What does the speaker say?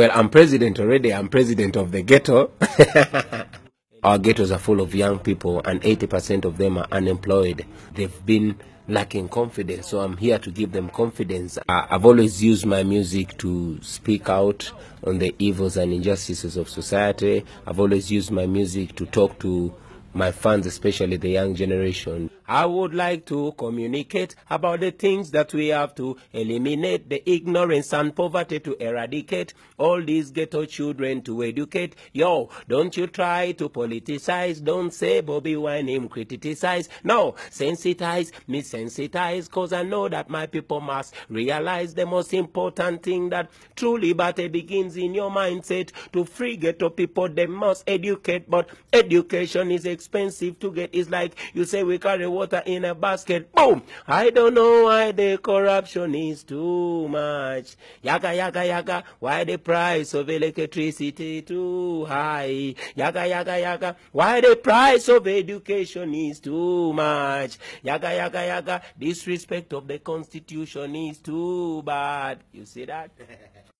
Well, I'm president already. I'm president of the ghetto. Our ghettos are full of young people, and 80% of them are unemployed. They've been lacking confidence, so I'm here to give them confidence. I've always used my music to speak out on the evils and injustices of society. I've always used my music to talk to my fans, especially the young generation. I would like to communicate about the things that we have to eliminate, the ignorance and poverty to eradicate, all these ghetto children to educate. Yo, don't you try to politicize, don't say Bobi Wine him criticize. No, sensitize, me sensitize, cause I know that my people must realize the most important thing that true liberty begins in your mindset. To free ghetto people, they must educate, but education is expensive to get. It's like you say we carry water in a basket. Boom! I don't know why the corruption is too much. Yaka yaka yaka, why the price of electricity too high? Yaka yaka yaka, why the price of education is too much? Yaka yaka yaka, disrespect of the constitution is too bad. You see that?